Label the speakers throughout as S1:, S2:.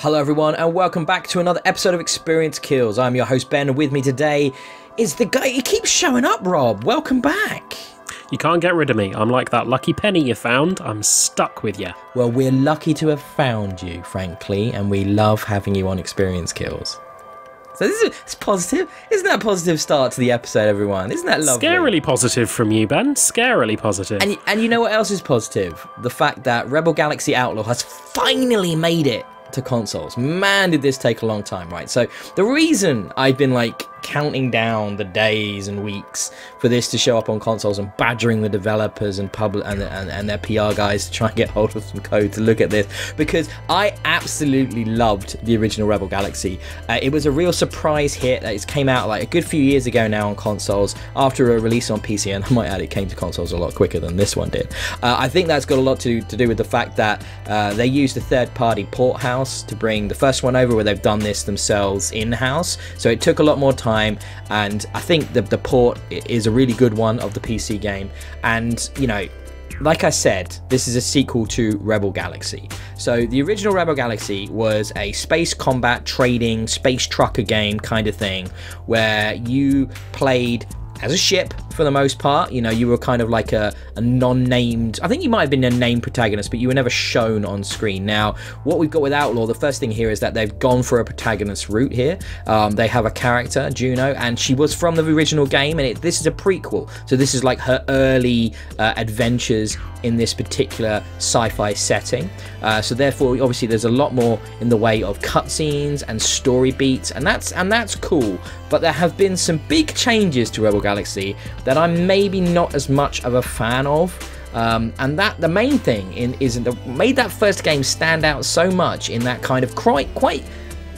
S1: Hello, everyone, and welcome back to another episode of Experience Kills. I'm your host, Ben, and with me today is the guy. He keeps showing up, Rob. Welcome back.
S2: You can't get rid of me. I'm like that lucky penny you found. I'm stuck with you.
S1: Well, we're lucky to have found you, frankly, and we love having you on Experience Kills. So this is it's positive. Isn't that a positive start to the episode, everyone? Isn't that lovely?
S2: Scarily positive from you, Ben. Scarily positive.
S1: And, and you know what else is positive? The fact that Rebel Galaxy Outlaw has finally made it to consoles. Man, did this take a long time, right? So the reason I've been like counting down the days and weeks for this to show up on consoles and badgering the developers and public and, and, and, their PR guys to try and get hold of some code to look at this because I absolutely loved the original Rebel Galaxy. Uh, it was a real surprise hit. That it came out like a good few years ago now on consoles after a release on PC, and I might add it came to consoles a lot quicker than this one did. Uh, I think that's got a lot to, to do with the fact that uh, they used a third-party port house to bring the first one over, where they've done this themselves in-house. So it took a lot more time time and I think the, the port is a really good one of the PC game and you know like I said, this is a sequel to Rebel Galaxy. So the original Rebel Galaxy was a space combat trading, space trucker game kind of thing, where you played as a ship for the most part. You know, you were kind of like a, a non-named. I think you might have been a named protagonist, but you were never shown on screen. Now, what we've got with Outlaw, the first thing here is that they've gone for a protagonist route here. Um, they have a character, Juno, and she was from the original game, and it, this is a prequel. So this is like her early uh, adventures in this particular sci-fi setting. Uh, so therefore, obviously, there's a lot more in the way of cutscenes and story beats, and that's and that's cool. But there have been some big changes to Rebel Galaxy that I'm maybe not as much of a fan of. Um, and that the main thing in is the made that first game stand out so much in that kind of quite quite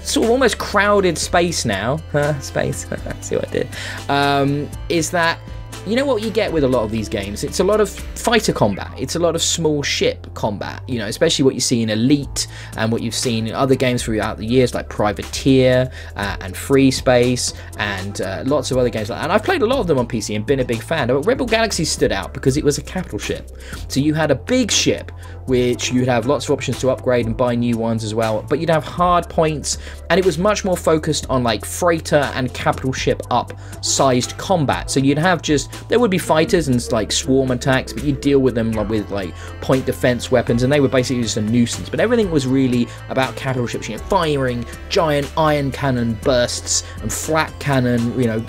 S1: sort of almost crowded space now. space. See what I did? Um, is that you know what you get with a lot of these games? It's a lot of fighter combat. It's a lot of small ship combat, you know, especially what you see in Elite and what you've seen in other games throughout the years like Privateer uh, and Free Space and uh, lots of other games like that. And I've played a lot of them on PC and been a big fan. But Rebel Galaxy stood out because it was a capital ship. So you had a big ship which you'd have lots of options to upgrade and buy new ones as well, but you'd have hard points and it was much more focused on like freighter and capital ship up sized combat. So you'd have just there would be fighters and like swarm attacks, but you deal with them with like point defense weapons, and they were basically just a nuisance. But everything was really about capital ships, you know, firing giant ion cannon bursts and flak cannon, you know,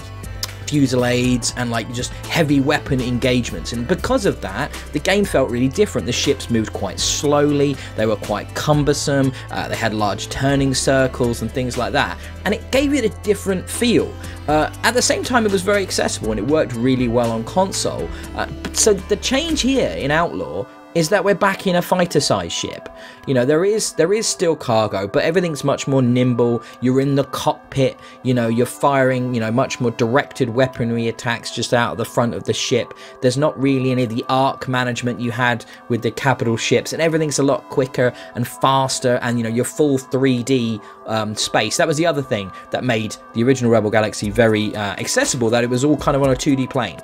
S1: fusillades and like just heavy weapon engagements. And because of that, the game felt really different. The ships moved quite slowly, they were quite cumbersome, uh, they had large turning circles and things like that. And it gave it a different feel. Uh, at the same time, it was very accessible and it worked really well on console. Uh, so the change here in Outlaw is that we're back in a fighter size ship. You know, there is there is still cargo, but everything's much more nimble. You're in the cockpit, you know, you're firing, you know, much more directed weaponry attacks just out of the front of the ship. There's not really any of the arc management you had with the capital ships, and everything's a lot quicker and faster, and you know, your full 3D um, space. That was the other thing that made the original Rebel Galaxy very uh, accessible, that it was all kind of on a 2D plane.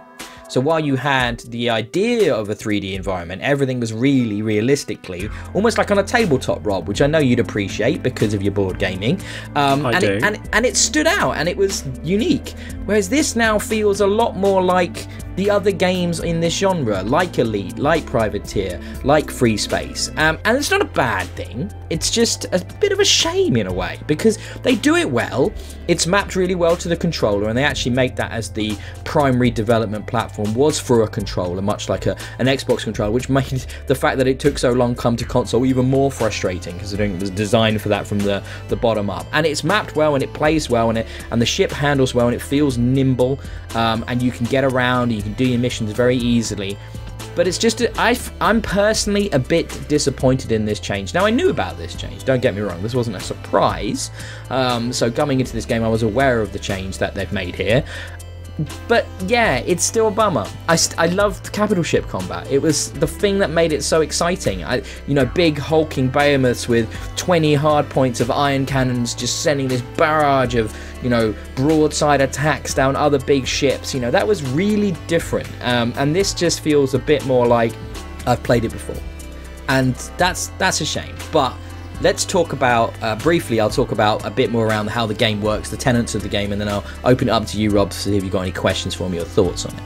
S1: So while you had the idea of a 3D environment, everything was really realistically almost like on a tabletop, Rob, which I know you'd appreciate because of your board gaming.
S2: Um, I
S1: and,
S2: do.
S1: It, and, and it stood out and it was unique. Whereas this now feels a lot more like the other games in this genre, like Elite, like Privateer, like Free Space. Um, and it's not a bad thing, it's just a bit of a shame in a way because they do it well, it's mapped really well to the controller, and they actually make that as the primary development platform was for a controller, much like a, an Xbox controller, which made the fact that it took so long come to console even more frustrating considering it was designed for that from the, the bottom up. And it's mapped well and it plays well and it and the ship handles well and it feels nimble um, and you can get around, you can can do your missions very easily. But it's just, i am personally a bit disappointed in this change. Now, I knew about this change, don't get me wrong, this wasn't a surprise. Um, so, coming into this game, I was aware of the change that they've made here. But yeah, it's still a bummer. I, I loved capital ship combat. It was the thing that made it so exciting. I, you know, big hulking behemoths with 20 hard points of ion cannons just sending this barrage of, you know, broadside attacks down other big ships. You know, that was really different. Um, and this just feels a bit more like I've played it before. And that's that's a shame. But let's talk about uh, briefly. I'll talk about a bit more around how the game works, the tenets of the game, and then I'll open it up to you, Rob, to see if you've got any questions for me or thoughts on it.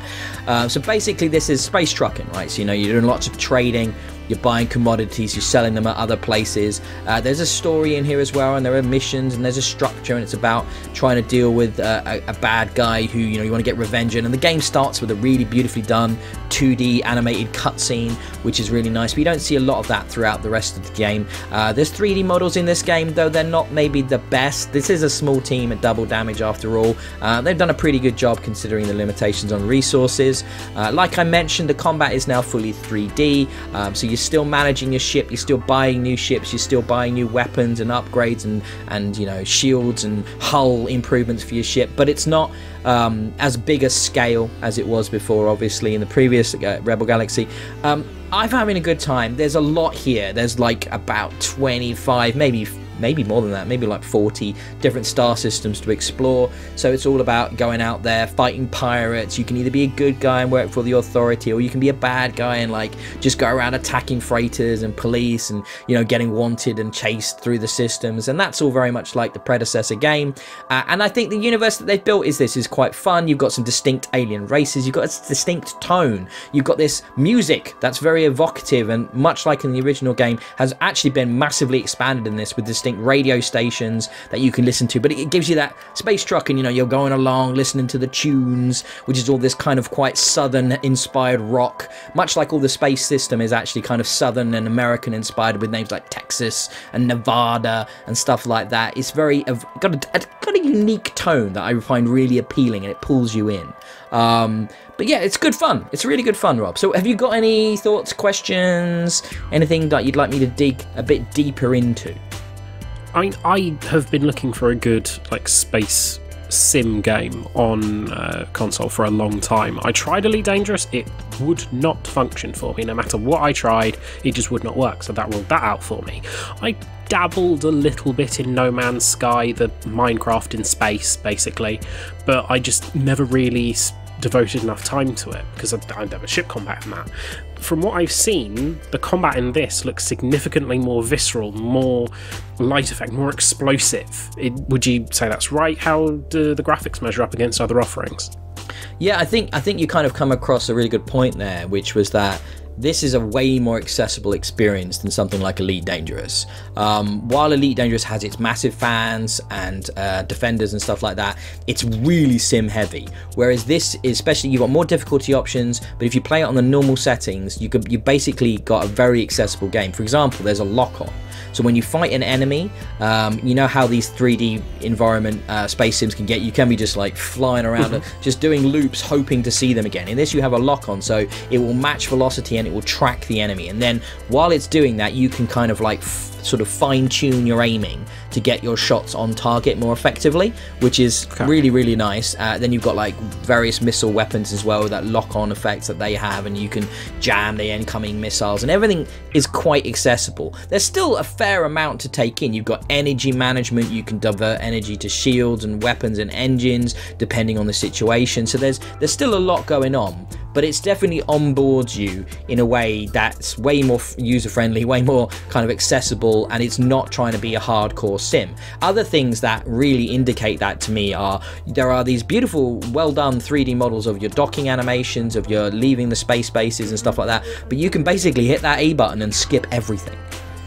S1: Uh, so basically, this is space trucking, right? So you know you're doing lots of trading. You're buying commodities, you're selling them at other places. Uh, there's a story in here as well, and there are missions, and there's a structure, and it's about trying to deal with uh, a, a, bad guy who you know you want to get revenge on. And the game starts with a really beautifully done 2D animated cutscene, which is really nice. But you don't see a lot of that throughout the rest of the game. Uh, there's 3D models in this game, though they're not maybe the best. This is a small team at Double Damage after all. Uh, they've done a pretty good job considering the limitations on resources. Uh, like I mentioned, the combat is now fully 3D, um, so you're still managing your ship, you're still buying new ships, you're still buying new weapons and upgrades and and you know shields and hull improvements for your ship, but it's not um, as big a scale as it was before. Obviously, in the previous uh, Rebel Galaxy. Um, I'm having a good time. There's a lot here. There's like about 25, maybe maybe more than that, maybe like 40 different star systems to explore. So it's all about going out there, fighting pirates. You can either be a good guy and work for the authority, or you can be a bad guy and like just go around attacking freighters and police and, you know, getting wanted and chased through the systems. And that's all very much like the predecessor game. Uh, and I think the universe that they've built is this is quite fun. You've got some distinct alien races, you've got a distinct tone, you've got this music that's very evocative and much like in the original game has actually been massively expanded in this with this distinct radio stations that you can listen to. But it gives you that space truck, and you know, you're going along listening to the tunes, which is all this kind of quite southern inspired rock, much like all the space system is actually kind of southern and American inspired with names like Texas and Nevada and stuff like that. It's very got a, got a unique tone that I find really appealing, and it pulls you in. Um, but yeah, it's good fun. It's really good fun, Rob. So have you got any thoughts, questions, anything that you'd like me to dig a bit deeper into?
S2: I I have been looking for a good like space sim game on uh, console for a long time. I tried Elite Dangerous, it would not function for me. No matter what I tried, it just would not work. So that ruled that out for me. I dabbled a little bit in No Man's Sky, the Minecraft in space, basically, but I just never really devoted enough time to it because I, I never ship combat in that. From what I've seen, the combat in this looks significantly more visceral, more light effect, more explosive. It, would you say that's right? How do the graphics measure up against other offerings?
S1: Yeah, I think I think you kind of come across a really good point there, which was that this is a way more accessible experience than something like Elite Dangerous. Um, while Elite Dangerous has its massive fans and uh, defenders and stuff like that, it's really sim heavy. Whereas this, is, especially, you've got more difficulty options, but if you play it on the normal settings, you could you basically got a very accessible game. For example, there's a lock on. So when you fight an enemy, um, you know how these 3D environment uh, space sims can get. You can be just like flying around, mm-hmm. just doing loops, hoping to see them again. In this, you have a lock on, so it will match velocity and it will track the enemy. And then while it's doing that, you can kind of like sort of fine tune your aiming to get your shots on target more effectively, which is okay. really, really nice. Uh, then you've got like various missile weapons as well, that lock on effects that they have, and you can jam the incoming missiles, and everything is quite accessible. There's still a fair amount to take in. You've got energy management, you can divert energy to shields and weapons and engines depending on the situation. So there's there's still a lot going on but it's definitely onboards you in a way that's way more user friendly, way more kind of accessible, and it's not trying to be a hardcore sim. Other things that really indicate that to me are there are these beautiful, well done 3D models of your docking animations, of your leaving the space bases and stuff like that, but you can basically hit that A button and skip everything.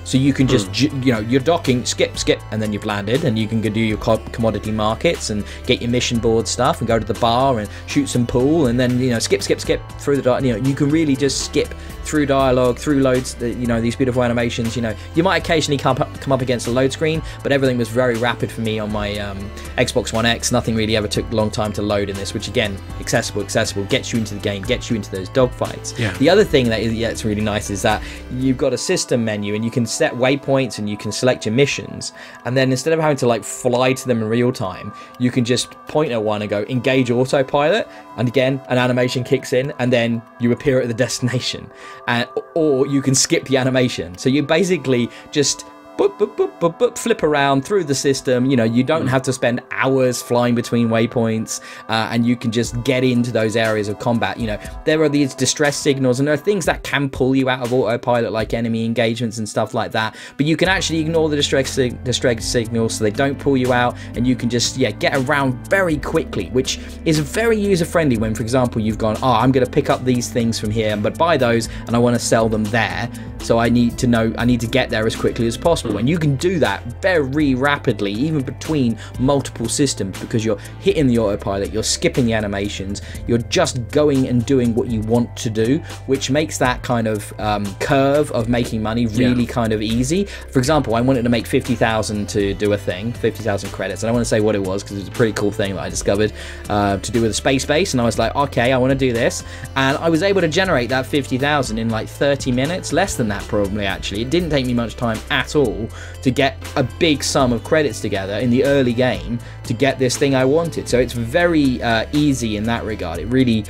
S1: So you can just, mm. you know, you're docking, skip, skip, and then you've landed, and you can go do your commodity markets and get your mission board stuff, and go to the bar and shoot some pool, and then you know, skip, skip, skip through the, dock. you know, you can really just skip through dialogue, through loads, you know, these beautiful animations. You know, you might occasionally come up, come up against a load screen, but everything was very rapid for me on my um, Xbox One X. Nothing really ever took a long time to load in this, which again, accessible, accessible, gets you into the game, gets you into those dogfights.
S2: Yeah.
S1: The other thing that is, yeah, it's really nice is that you've got a system menu and you can set waypoints and you can select your missions. And then instead of having to like fly to them in real time, you can just point at one and go engage autopilot. And again, an animation kicks in and then you appear at the destination. And, or you can skip the animation. So you basically just boop, boop, boop, boop, boop, flip around through the system. You know, you don't have to spend hours flying between waypoints, uh, and you can just get into those areas of combat. You know, there are these distress signals, and there are things that can pull you out of autopilot, like enemy engagements and stuff like that. But you can actually ignore the distress, sig- distress signals so they don't pull you out, and you can just yeah get around very quickly, which is very user friendly. When, for example, you've gone, oh, I'm going to pick up these things from here, but buy those, and I want to sell them there. So I need to know, I need to get there as quickly as possible. And you can do that very rapidly, even between multiple systems, because you're hitting the autopilot, you're skipping the animations, you're just going and doing what you want to do, which makes that kind of um, curve of making money really
S2: Yeah.
S1: kind of easy. For example, I wanted to make 50,000 to do a thing, 50,000 credits. I don't want to say what it was because it was a pretty cool thing that I discovered uh, to do with a space base. And I was like, okay, I want to do this. And I was able to generate that 50,000 in like 30 minutes, less than that probably actually. It didn't take me much time at all to get a big sum of credits together in the early game to get this thing I wanted. So it's very uh, easy in that regard. It really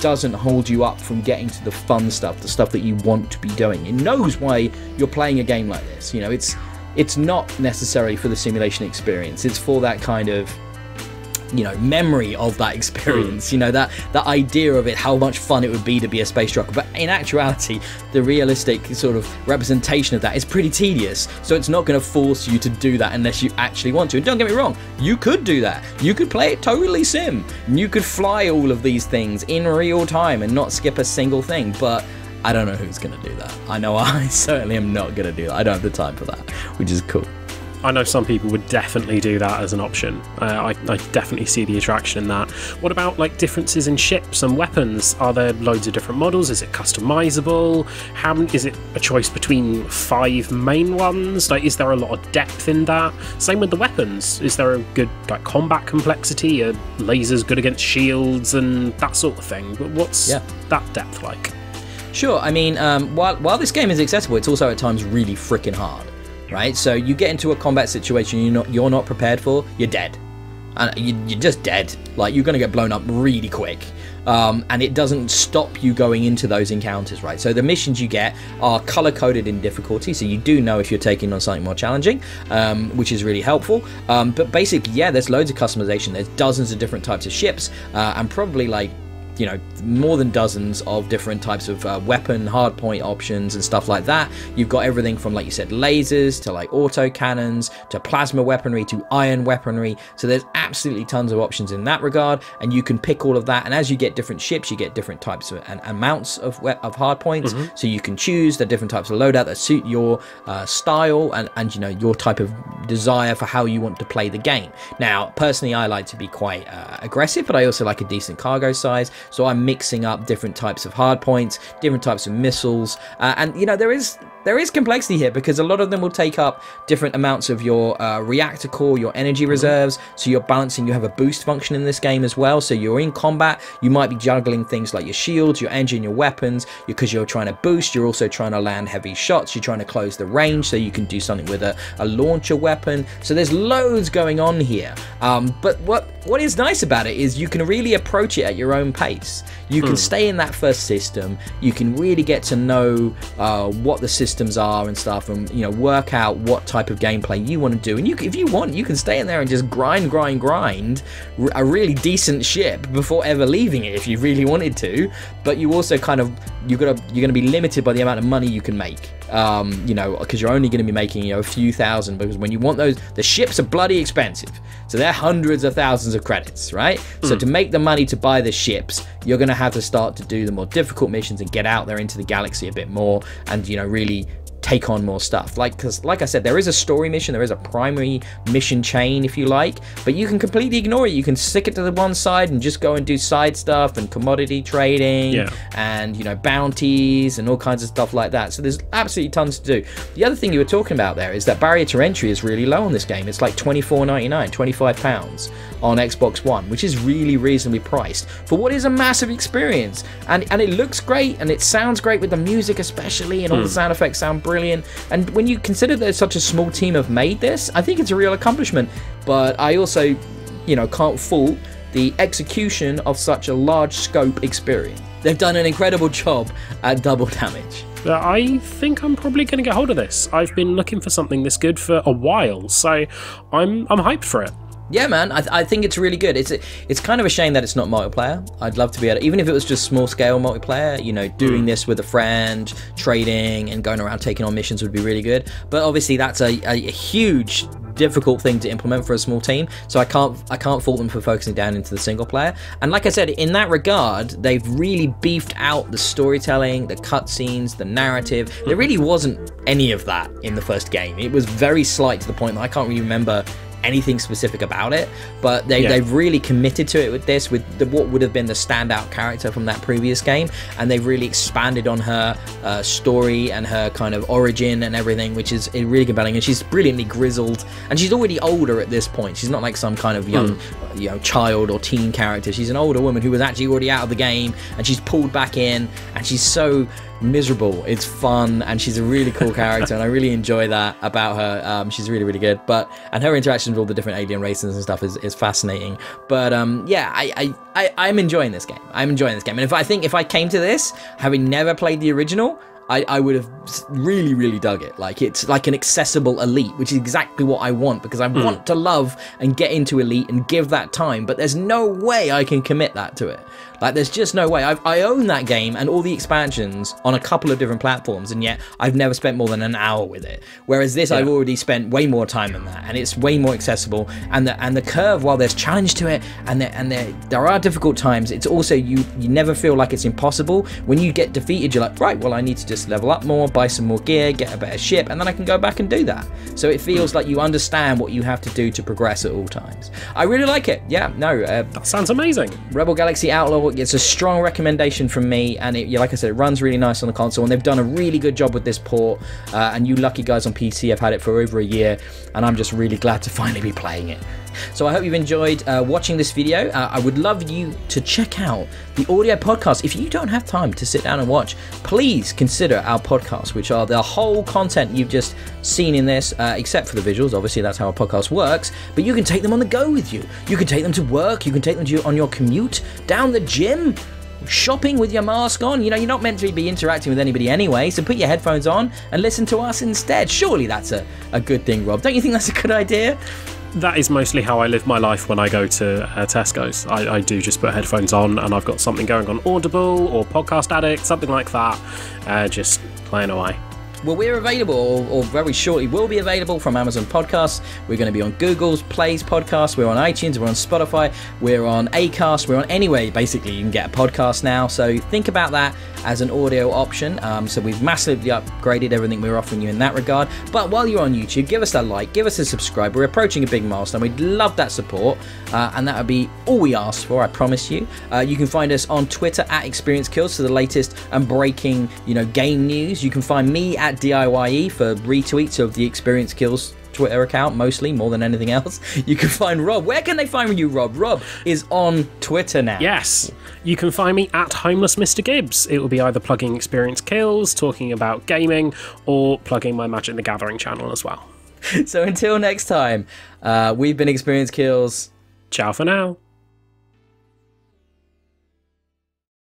S1: doesn't hold you up from getting to the fun stuff, the stuff that you want to be doing. It knows why you're playing a game like this. You know, it's it's not necessarily for the simulation experience. It's for that kind of you know memory of that experience hmm. you know that that idea of it how much fun it would be to be a space trucker but in actuality the realistic sort of representation of that is pretty tedious. So it's not going to force you to do that unless you actually want to. And don't get me wrong you could do that. You could play it totally sim. And you could fly all of these things in real time and not skip a single thing. But I don't know who's going to do that. I know I certainly am not going to do that. I don't have the time for that, which is cool.
S2: I know some people would definitely do that as an option. Uh, I, I definitely see the attraction in that. What about like differences in ships and weapons? Are there loads of different models? Is it customizable? How is it a choice between five main ones? Like, is there a lot of depth in that? Same with the weapons. Is there a good like combat complexity? Are lasers good against shields and that sort of thing? But what's
S1: Yeah.
S2: that depth like?
S1: Sure. I mean, um, while while this game is accessible, it's also at times really freaking hard, right? So you get into a combat situation you're not you're not prepared for, you're dead, and you, you're just dead. Like you're gonna get blown up really quick. Um, and it doesn't stop you going into those encounters, right? So the missions you get are color coded in difficulty, so you do know if you're taking on something more challenging, um, which is really helpful. Um, but basically, yeah, there's loads of customization. There's dozens of different types of ships, uh, and probably like you know more than dozens of different types of uh, weapon hardpoint options and stuff like that. You've got everything from like you said lasers to like auto cannons to plasma weaponry to ion weaponry. So there's absolutely tons of options in that regard and you can pick all of that. And as you get different ships you get different types of and amounts of of hardpoints. So you can choose the different types of loadout that suit your uh, style and and you know your type of desire for how you want to play the game. Now personally i like to be quite uh, aggressive but i also like a decent cargo size so i'm mixing up different types of hard points different types of missiles uh, and you know there is there is complexity here because a lot of them will take up different amounts of your uh, reactor core, your energy reserves. So you're balancing. You have a boost function in this game as well. So you're in combat. You might be juggling things like your shields, your engine, your weapons. Because you're trying to boost, you're also trying to land heavy shots. You're trying to close the range so you can do something with a, a launcher weapon. So there's loads going on here. Um, but what what is nice about it is you can really approach it at your own pace. You can stay in that first system. You can really get to know uh, what the systems are and stuff, and you know work out what type of gameplay you want to do. And you, if you want, you can stay in there and just grind, grind, grind a really decent ship before ever leaving it if you really wanted to. But you also kind of you gotta you're gonna be limited by the amount of money you can make. Um, you know, because you're only going to be making you know a few thousand. Because when you want those, the ships are bloody expensive, so they're hundreds of thousands of credits, right? So to make the money to buy the ships, you're going to have to start to do the more difficult missions and get out there into the galaxy a bit more, and you know really take on more stuff. Like because like i said there is a story mission there is a primary mission chain if you like but you can completely ignore it. You can stick it to the one side and just go and do side stuff and commodity trading
S2: Yeah.
S1: and you know bounties and all kinds of stuff like that. So there's absolutely tons to do. The other thing you were talking about there is that barrier to entry is really low on this game. It's like 24.99 25 pounds on xbox one which is really reasonably priced for what is a massive experience. And and it looks great and it sounds great with the music especially and all the hmm. sound effects sound brilliant and when you consider that such a small team have made this i think it's a real accomplishment but i also you know can't fault the execution of such a large scope experience they've done an incredible job at double damage
S2: I think I'm probably going to get hold of this. I've been looking for something this good for a while, so I'm I'm hyped for it.
S1: Yeah, man, I, th- I think it's really good. It's it's kind of a shame that it's not multiplayer. I'd love to be able, to, even if it was just small scale multiplayer. You know, doing mm. this with a friend, trading, and going around taking on missions would be really good. But obviously, that's a, a, a huge difficult thing to implement for a small team. So I can't I can't fault them for focusing down into the single player. And like I said, in that regard, they've really beefed out the storytelling, the cutscenes, the narrative. There really wasn't any of that in the first game. It was very slight to the point that I can't really remember anything specific about it, but they,
S2: Yeah.
S1: they've really committed to it with this, with the, what would have been the standout character from that previous game, and they've really expanded on her uh, story and her kind of origin and everything, which is really compelling. And she's brilliantly grizzled, and she's already older at this point. She's not like some kind of young, you know, child or teen character. She's an older woman who was actually already out of the game, and she's pulled back in, and she's so miserable. It's fun, and she's a really cool character, and I really enjoy that about her. Um, she's really, really good. But and her interactions with all the different alien races and stuff is, is fascinating. But um, yeah, I, I, I I'm enjoying this game. I'm enjoying this game, and if I think if I came to this having never played the original. I, I would have really, really dug it. Like it's like an accessible elite, which is exactly what I want because I hmm. want to love and get into elite and give that time. But there's no way I can commit that to it. Like there's just no way. I've, I own that game and all the expansions on a couple of different platforms, and yet I've never spent more than an hour with it. Whereas this, I've already spent way more time than that, and it's way more accessible. And the and the curve, while there's challenge to it, and there and there there are difficult times, it's also you you never feel like it's impossible. When you get defeated, you're like, right, well, I need to just level up more, buy some more gear, get a better ship, and then I can go back and do that. So it feels like you understand what you have to do to progress at all times. I really like it. Yeah, no, uh,
S2: That sounds amazing.
S1: Rebel Galaxy Outlaw, it's a strong recommendation from me, and it, like I said, it runs really nice on the console, and they've done a really good job with this port. Uh, and you lucky guys on PC have had it for over a year, and I'm just really glad to finally be playing it. So I hope you've enjoyed uh, watching this video. Uh, I would love you to check out the audio podcast. If you don't have time to sit down and watch, please consider our podcasts, which are the whole content you've just seen in this, uh, except for the visuals. Obviously, that's how a podcast works. But you can take them on the go with you. You can take them to work. You can take them to on your commute, down the gym shopping with your mask on. You know, you're not meant to be interacting with anybody anyway, so put your headphones on and listen to us instead. Surely that's a, a good thing, Rob. Don't you think that's a good idea?
S2: That is mostly how I live my life when I go to uh, Tesco's. I, I do just put headphones on and I've got something going on Audible or Podcast Addict, something like that, uh, just playing away.
S1: Well, we're available, or, or very shortly will be available from Amazon Podcasts. We're going to be on Google's Plays podcast. We're on iTunes. We're on Spotify. We're on Acast. We're on anyway. Basically, you can get a podcast now. So think about that as an audio option. Um, so we've massively upgraded everything we're offering you in that regard. But while you're on YouTube, give us a like, give us a subscribe. We're approaching a big milestone. We'd love that support, uh, and that would be all we ask for. I promise you. Uh, you can find us on Twitter at Experience Kills for the latest and breaking, you know, game news. You can find me at DIYE E for retweets of the Experience Kills Twitter account, mostly more than anything else. You can find Rob. Where can they find you, Rob? Rob is on Twitter now.
S2: Yes, you can find me at Homeless Mr. Gibbs. It will be either plugging Experience Kills, talking about gaming, or plugging my Magic the Gathering channel as well.
S1: So until next time, uh, we've been Experience Kills.
S2: Ciao for now.